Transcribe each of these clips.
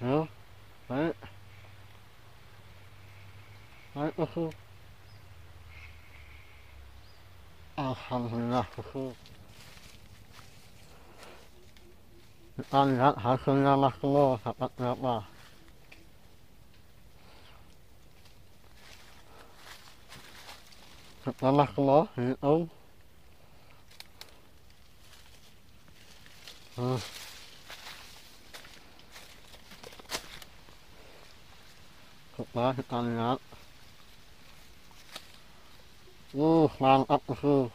Đó. Đấy. Đấy, bác sư. Alhamdulillah, bác sư. An giác hạ sơn ra lạc lô, hạ bạc ra bà. Hạ bạc lạc lô, hình ông. Ừ. kita lihat. Uh, mantap Kuku.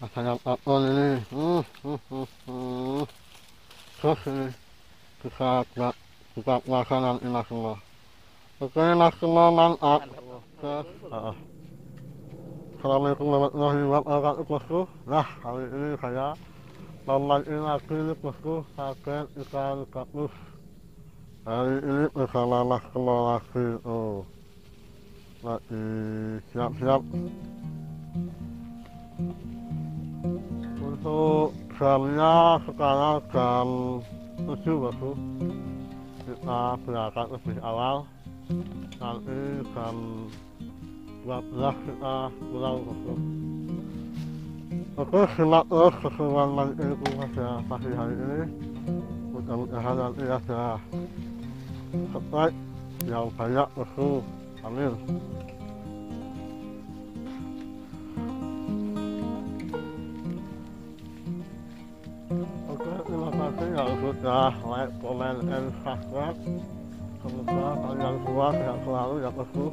Rasanya apel ini. Hmm, hmm, hmm, hmm. Terus ini bisa buat buka puasa nanti Kelo. Oke, Kelo mantap. Terus, uh, Assalamualaikum warahmatullahi wabarakatuh bosku Nah kali ini saya memancing lagi nih bosku pakai ikan gabus Hari ini bersama Mas Kelo lagi oh Lagi siap-siap. Untuk jamnya sekarang jam 7 bosku. Kita berangkat lebih awal. Nanti jam 12 kita pulang bosku. Oke, simak terus keseruan mancingku pada pagi hari ini. Mudah-mudahan nanti ada subscribe yang banyak bosku Amin Oke, terima kasih yang sudah like, comment, and subscribe. Semoga kalian semua sehat selalu ya bosku.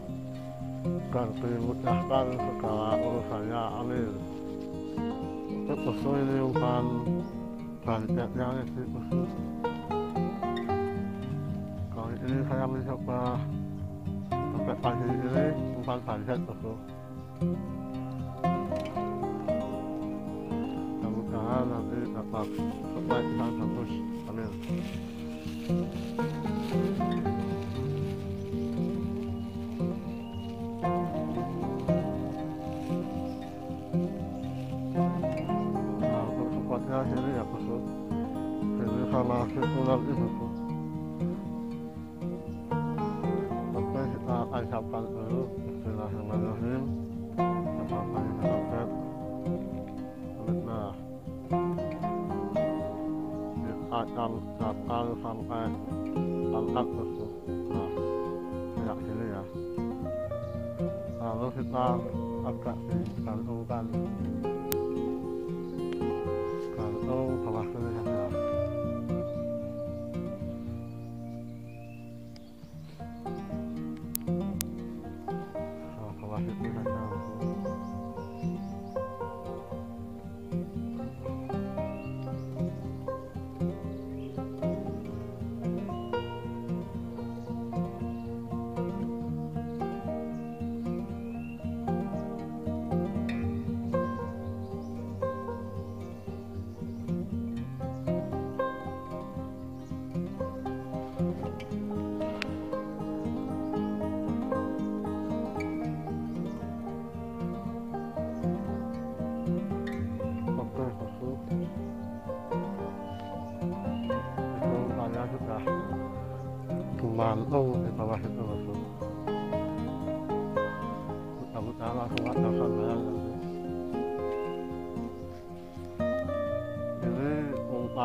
Dan dimudahkan segala urusannya amin. Untuk bosku ini ini bosku. kali ini saya mencoba sampai pagi ini umpan bancet bosku mudah-mudahan nanti dapat sebaik dan bagus amin 啊。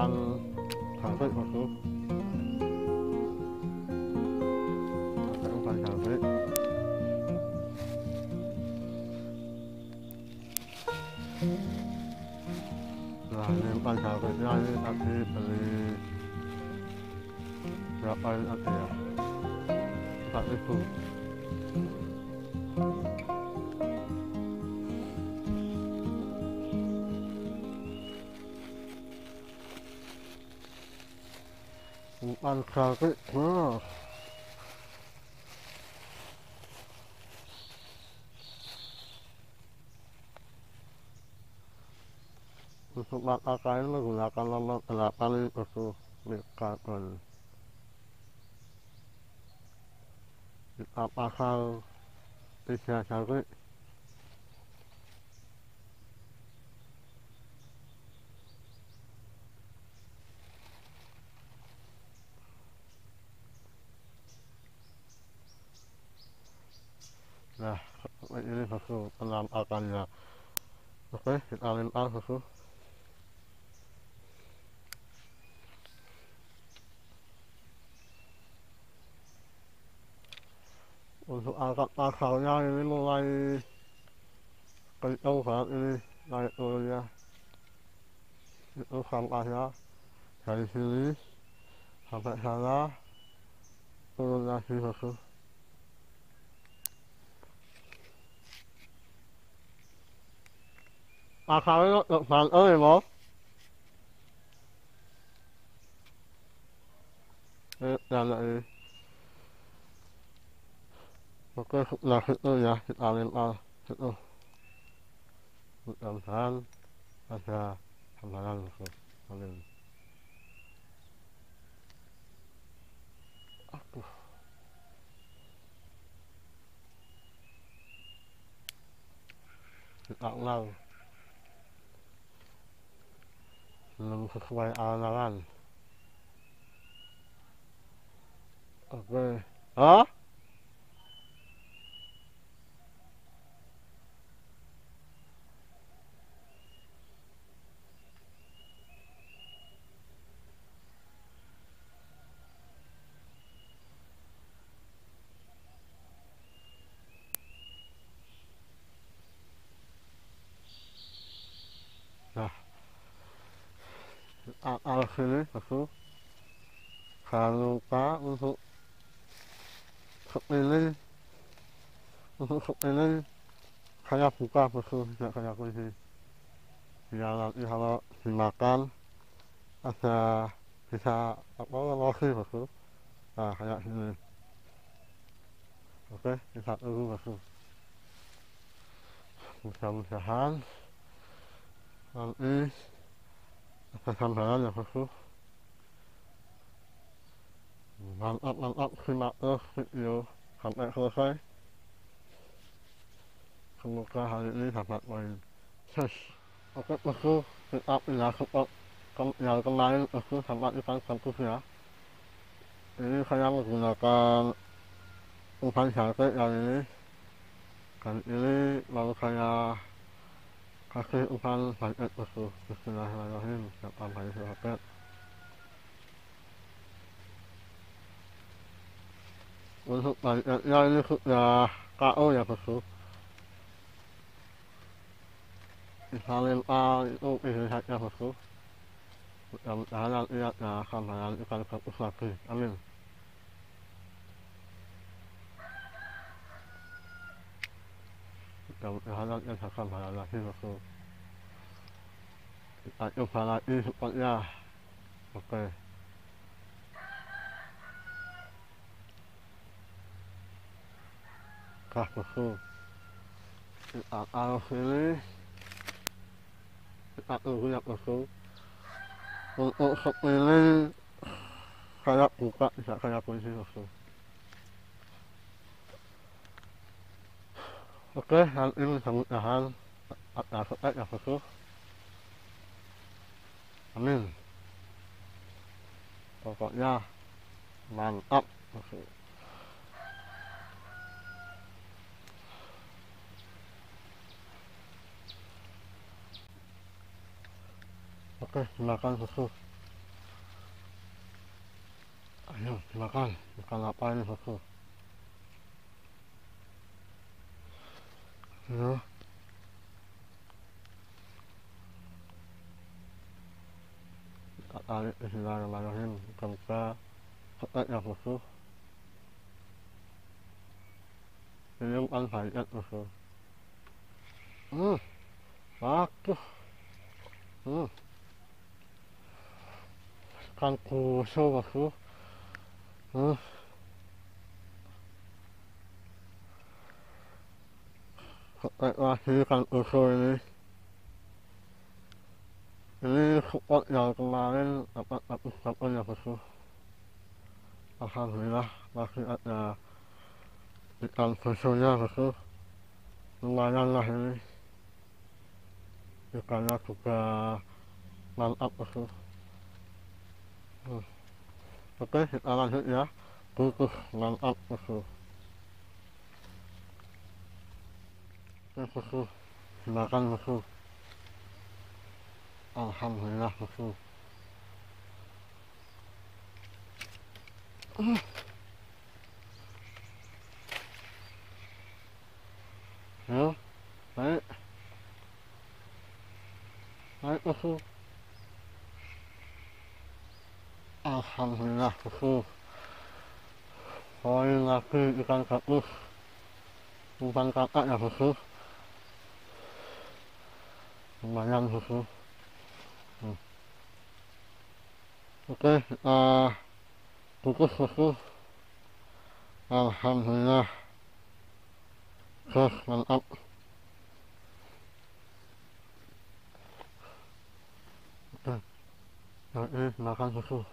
忙啊，躺睡好舒服。躺睡躺睡。是啊，你半小时之后他去那里，要办那点啊，他去做。bukan sakit mas Untuk mata kain menggunakan nomor 8 itu mikroton. Kita pasang tiga jari suplemen ini bosku penampakannya oke kita lempar bosku untuk angkat pasalnya ini mulai kencang banget ini naik turunnya. Itu sampahnya dari sini sampai sana turun lagi 麻煩你六萬蚊嚟冇？誒，嗱嗱，我跟嗱食到呀，食到你啊，食到，六萬三，啊啥，係咪啊？係咪？Aku. Lặng lâu. Belum sesuai angan oke Hah? al sini bosku jangan lupa untuk sekeliling untuk sekeliling saya buka bosku tidak kayak kunci biar nanti kalau dimakan ada bisa apa losi bosku nah kayak sini oke kita tunggu bosku mudah-mudahan nanti จะทำอะไรอนี่ยครับคือมันอัพมันอัพขึ้นมาเออขึ้นอยู่ทนอะไเขาใช้คุณลูกค้าหาเรื่องทำอะไปใช่เอาก็มาคือคืออัพเป็นยาคืออัพก็ย่าก็ไล่คือทำอะไรที่ฟังฟังคือเสียอันนี้ขยันกุณลูการอุปนิสัยก็อย่างนี้กันอันนี้เราขยัน kasih umpan banyak bosku Bismillahirrahmanirrahim. Siapa banyak sahabat? Untuk banyaknya ini sudah KO ya bosku bisa lempar itu saja bosku mudah-mudahan nanti ada gambaran ikan bagus lagi amin mudah-mudahan nanti ada gambaran lagi bosku kita coba lagi spotnya oke kah bosku kita taruh sini kita tunggu ya bosku untuk saya buka tidak saya kunci bosku oke nanti mudah-mudahan ada sukses ya bosku amin pokoknya mantap Oke, silakan susu. Ayo, silakan. Makan apa ini susu? 어. al Bismillahirrahmanirrahim tanpa hakikat yang khusus menyimpan hakikat khusus hmm waduh hmm kan khusus khusus hmm kan kuso ini ini support yang kemarin dapat bagus bagus ya bosku Alhamdulillah masih ada ikan kusonya bosku lumayan ini ikannya juga mantap bosku Oke, kita lanjut ya. Putus mantap musuh. Oke, susu. Silakan susu. Alhamdulillah susu. Ya, baik. Baik susu. Alhamdulillah susu. Poin lagi ikan gabus. Umpan kakak ya susu. Lumayan susu. Hmm. Oke, uh, kukus susu. Alhamdulillah. Sos mantap. Oke. Nah, ini makan susu.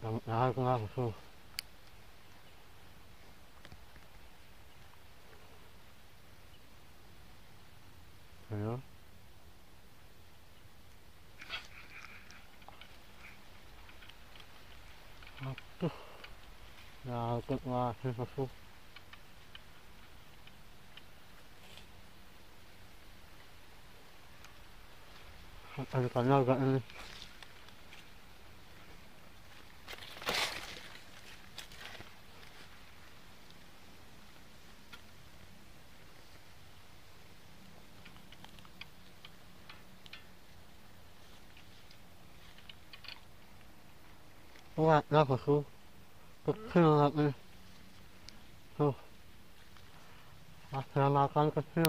Kena susu. Ja. Ach, du. Ja, gut mal, Hilfe zu. Also, dann ja, gar. รับผักชูขึ้นมาแบบนี้ดูอาเทนากานก็เชื่อ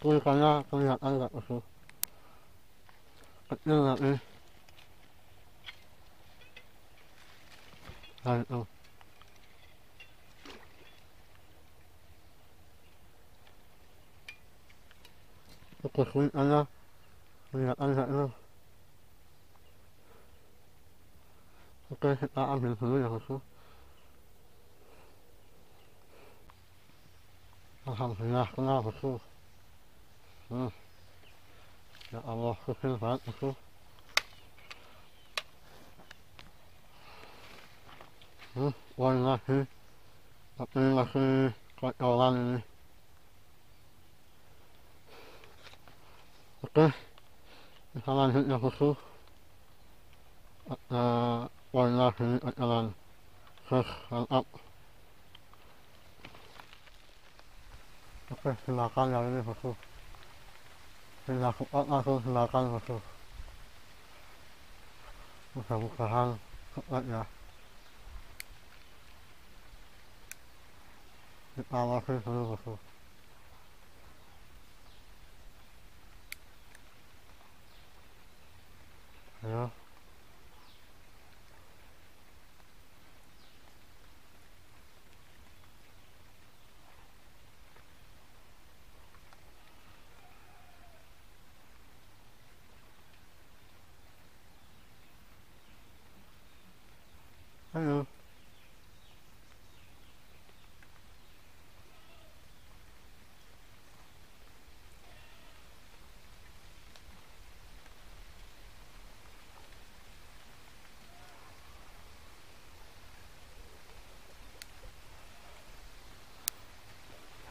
ตัวกันยาตัวยากันไรแบบนี้ก็เชื่อแบบนี้ใช่เอา التصميم أنا هي أنا أنا. وكيف أعمل فيها شو الحمد لله كنا بشوف أمم. يا الله شوف الفرق شوف والله أقول لك قد أولاني lanjut yang khusus. Ada warna sini jalan sus mantap. Oke, silakan yang ini khusus. Dilakukan langsung silakan khusus. Mudah-mudahan cepat ya. Kita masih dulu khusus.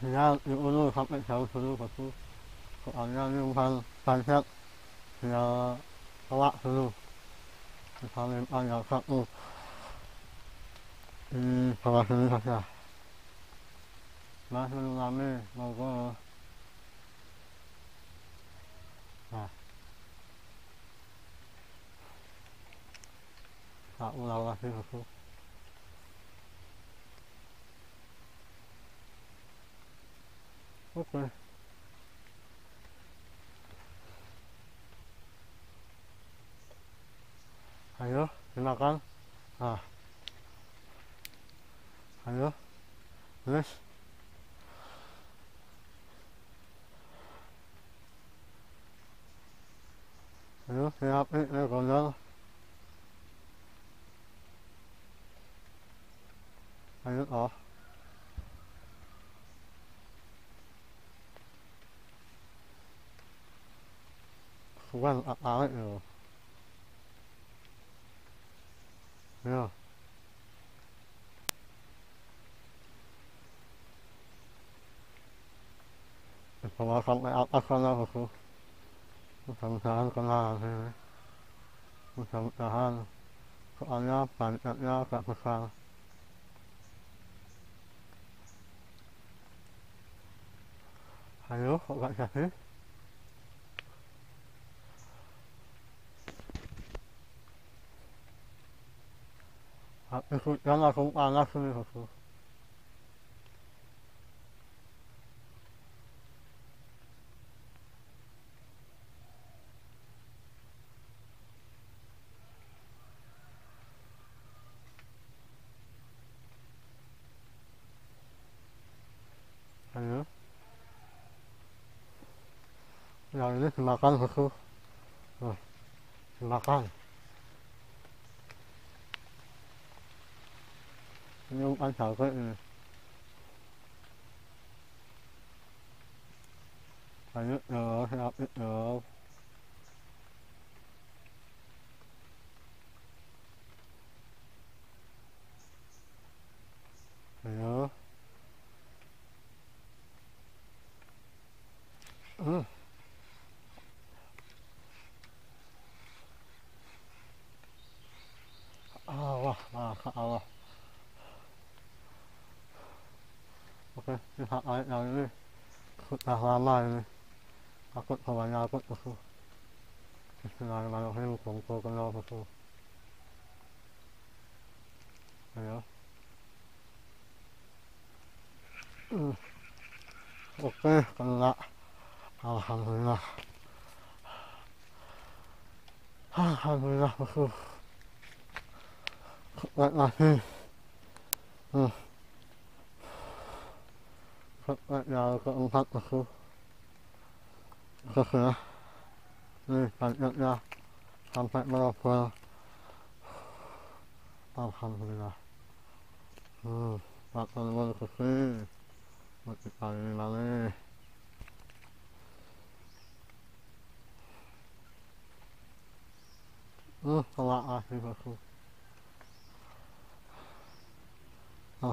你要走路 ini ulul sampai jauh dulu, bosku. Soalnya ini ubahan sunset, oke. Ayo dimakan. Ah. Ayo. Yes ayo siap nih ayo gondol ayo oh one hour rồi yeah. Không có không có ác con đâu không không sao con nào thế không sao cả han con nhá phản nhận nhá cả một sao hai đứa không? bạn chặt hết yana çok anasını tutur. Alo. Yarın makan husus. Makan. nhưng ăn sợ thôi ừ. phải nước được phải nước được phải nước ừ. cái cái hạt ấy nào cột là hoa mai này cột hoa nhà cột cái số cái này là nó hay một con cô con lo cái số này đó ok con lạ alhamdulillah alhamdulillah cái số lại là thế ừ ยาวก็องค์พักก็คือก็คือนี่การเยอะยาทำไปมาเราเพื่อตามคำเลยนะอืมปากกันวันก็คือมาติดตามาเลยอืมสละอะคือก็คือ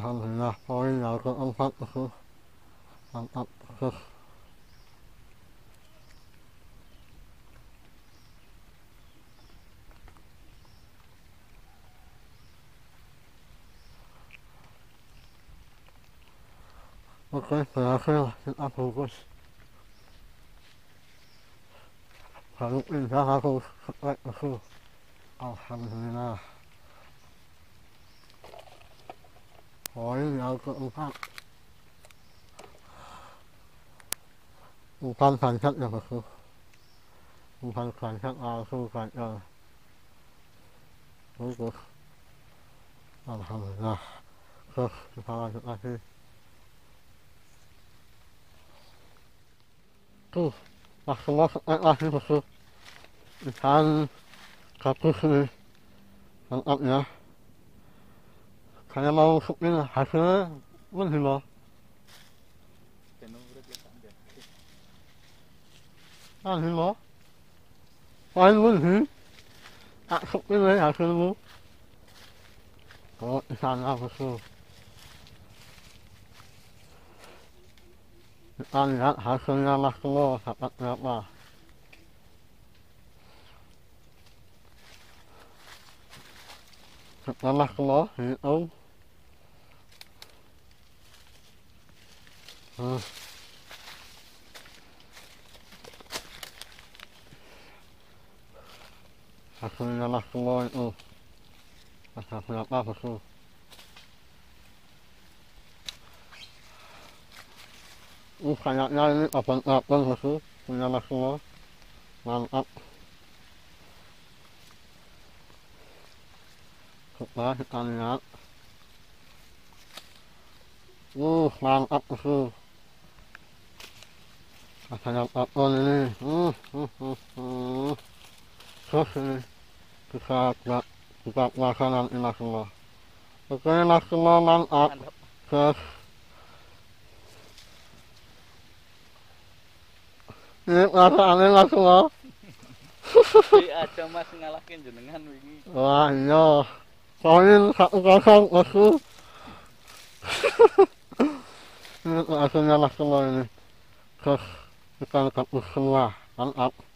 ทำเลยนะพอเราก็องค์พักก็คือ hang up rug. Oké, vragen en afroepers. Farouk in Zaharoos, gesprek met Soer. Alhamdulillah. Hoor je elke oefening? อุปันสังชักเออคืออุปันสังชักอาคือกันเออโอ้กูอัลฮัมดุลิลลาห์คือพลัชักที่ตู้อาสมาอาชีพคือทางขับคือทางอัพเนี่ยใครมาสุกเนี่ยหาเชื้อมันถึงหรอ 아는 거? 아는 거는? 아, 속기는 안 쓰는 거? 어, 안 하고 일단 약 하선 남았던 거 잡았나봐. 남았던 거, 응, 응. 응. Mas telur itu ada berapa betul? Uh, kayaknya ini abang-abang betul punya mas telur. Mantap. Coba kita lihat. Uh, mantap betul. Yang apel ini. Hmm, hmm, hmm, hmm. Terus ini bisa buka puasa mas semua. Oke semua mantap. Terus ini semua. Tapi aja Mas ngalahin jenengan wingi. Wah iya. Soalnya satu kosong aku. ini nyala semua ini. Terus kita ketemu semua. Kan aku.